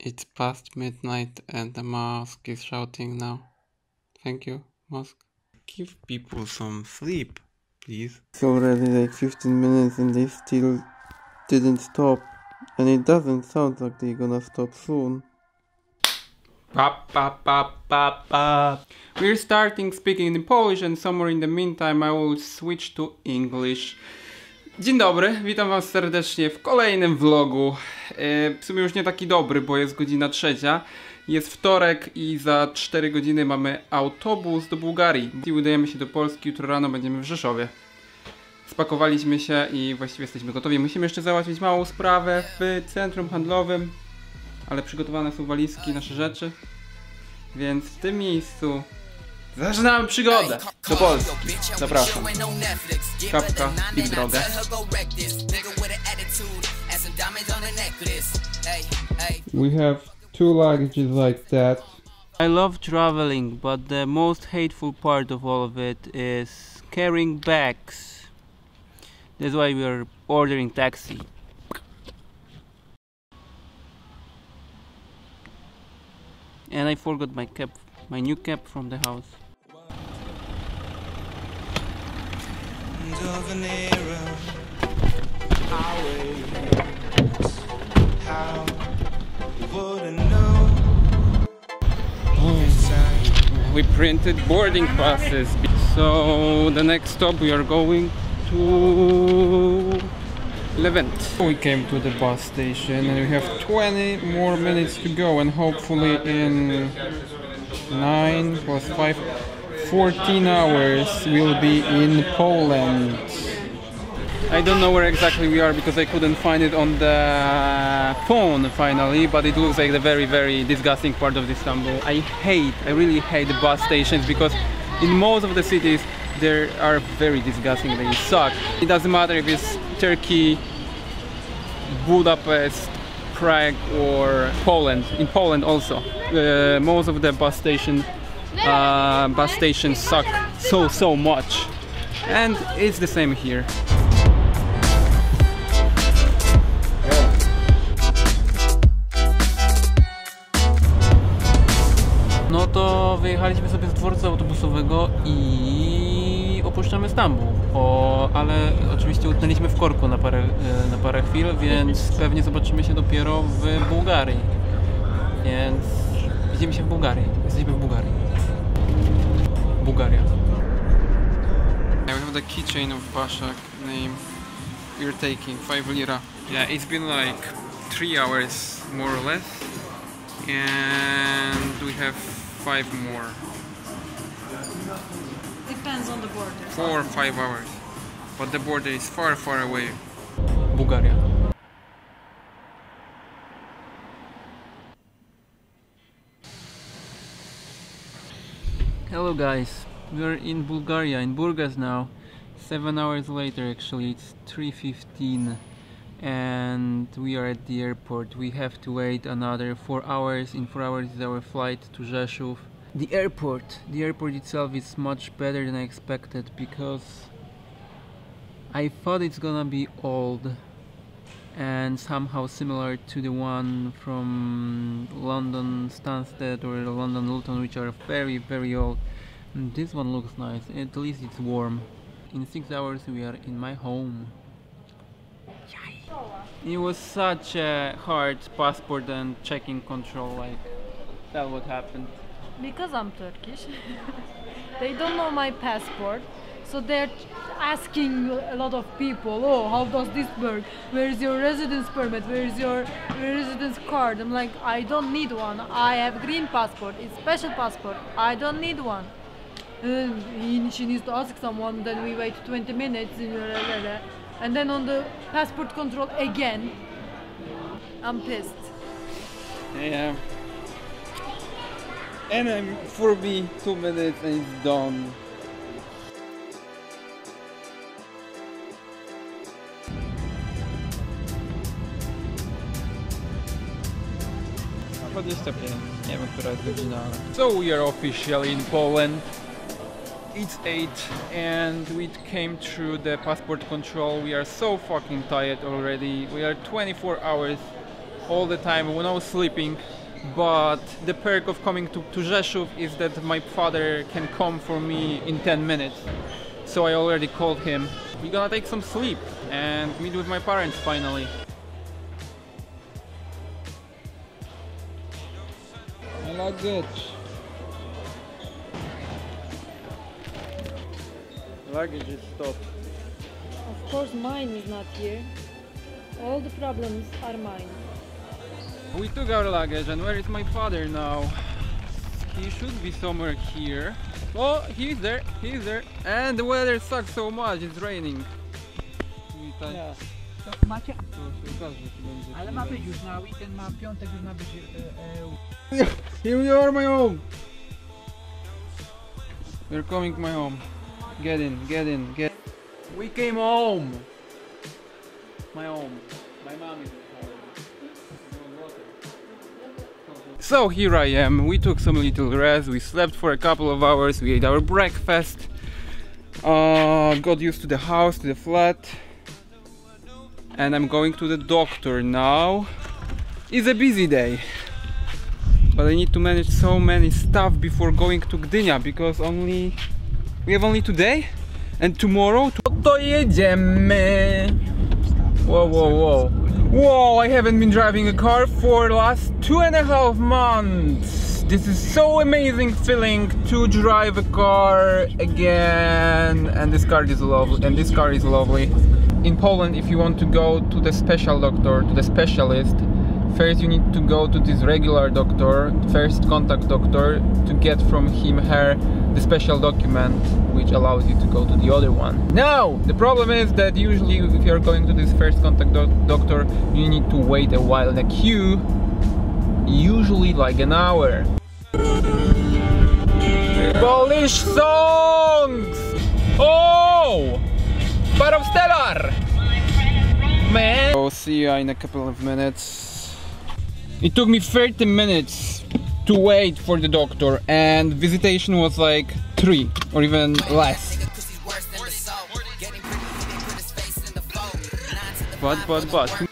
It's past midnight and the mosque is shouting now. Thank you, mosque. Give people some sleep, please. It's already like 15 minutes and they still didn't stop. And it doesn't sound like they're gonna stop soon. Pop, pop, pop, pop, pop. We're starting speaking in Polish and somewhere in the meantime I will switch to English. Dzień dobry, witam was serdecznie w kolejnym vlogu. E, w sumie już nie taki dobry, bo jest godzina trzecia. Jest wtorek i za 4 godziny mamy autobus do Bułgarii. I udajemy się do Polski, jutro rano będziemy w Rzeszowie. Spakowaliśmy się i właściwie jesteśmy gotowi. Musimy jeszcze załatwić małą sprawę w centrum handlowym, ale przygotowane są walizki, nasze rzeczy. Więc w tym miejscu zaczynamy przygodę do Polski. Zapraszam. Kapka i w drogę. We have two luggages like that. I love traveling, but the most hateful part of all of it is carrying bags. That's why we are ordering taxi. And I forgot my cap, my new cap from the house. Of an era. How wouldn't know. We printed boarding passes. So the next stop we are going to Levent. We came to the bus station and we have 20 more minutes to go and hopefully in 9 plus 5 14 hours we'll be in Poland. I don't know where exactly we are because I couldn't find it on the phone finally, but it looks like the very, very disgusting part of Istanbul. I hate, I really hate the bus stations because in most of the cities they are very disgusting, they suck. It doesn't matter if it's Turkey, Budapest, Prague or Poland. In Poland also, uh, most of the bus station uh, bus stations suck so so much, and it's the same here. No to wyjechaliśmy sobie z dworca autobusowego i opuszczamy Stambuł. O, ale oczywiście utknęliśmy w korku na parę, e, na parę chwil, więc pewnie zobaczymy się dopiero w Bułgarii. Więc widzimy się w Bułgarii. Jesteśmy w Bułgarii. Bułgaria. I have the keychain of Basak name you're taking, 5 lira. Yeah, it's been like 3 hours more or less. And we have 5 more. Depends on the border. 4 or 5 hours. But the border is far, far away. Bułgaria. Hello guys, we're in Bulgaria, in Burgas now. Seven hours later actually, it's 3.15 and we are at the airport. We have to wait another four hours. In four hours is our flight to Rzeszów. The airport, the airport itself is much better than I expected because I thought it's gonna be old and somehow similar to the one from London Stansted or London Luton which are very very old. And this one looks nice, at least it's warm. In 6 hours we are in my home. It was such a hard passport and checking control like that what happened. Because I'm Turkish, they don't know my passport, so they're asking a lot of people, "Oh, how does this work? Where is your residence permit? Where is your residence card?" I'm like, "I don't need one. I have green passport. It's special passport. I don't need one." And he, she needs to ask someone. Then we wait 20 minutes, and then on the passport control again. I'm pissed. Yeah. And I'm for me 2 minutes and it's done. Nie wiem, która jest godzina. So we are officially in Poland. It's 8 and we came through the passport control. We are so fucking tired already. We are 24 hours all the time I was sleeping. But the perk of coming to, to Rzeszów is that my father can come for me in 10 minutes. So I already called him. We're gonna take some sleep and meet with my parents finally. Luggage. Luggage is stopped. Of course, mine is not here. All the problems are mine. We took our luggage and where is my father now? He should be somewhere here. Oh, he's there, he's there. And the weather sucks so much, it's raining. Witaj. Macie, To się będzie ale ma być już na weekend, piątek już ma być Here we are, my home! We're coming my home. Get in, get in, get We came home! My home. My mom is So here I am. We took some little rest. We slept for a couple of hours. We ate our breakfast. Uh, got used to the house, to the flat. And I'm going to the doctor now. It's a busy day but I need to manage so many stuff before going to Gdynia because only we have only today and tomorrow to, to jedziemy. Whoa, whoa, whoa. Whoa, I haven't been driving a car for the last two and a half months. This is so amazing feeling to drive a car again and this car is lovely and this car is lovely. In Poland if you want to go to the special doctor, to the specialist, first you need to go to this regular doctor, first contact doctor, to get from him her the special document which allows you to go to the other one. Now, the problem is that usually if you're going to this first contact doc- doctor, you need to wait a while in a queue, usually like an hour. Polish songs! Oh! Part of Stellar! Man! I'll see you in a couple of minutes. It took me 30 minutes to wait for the doctor and visitation was like 3 or even less. But, but, but,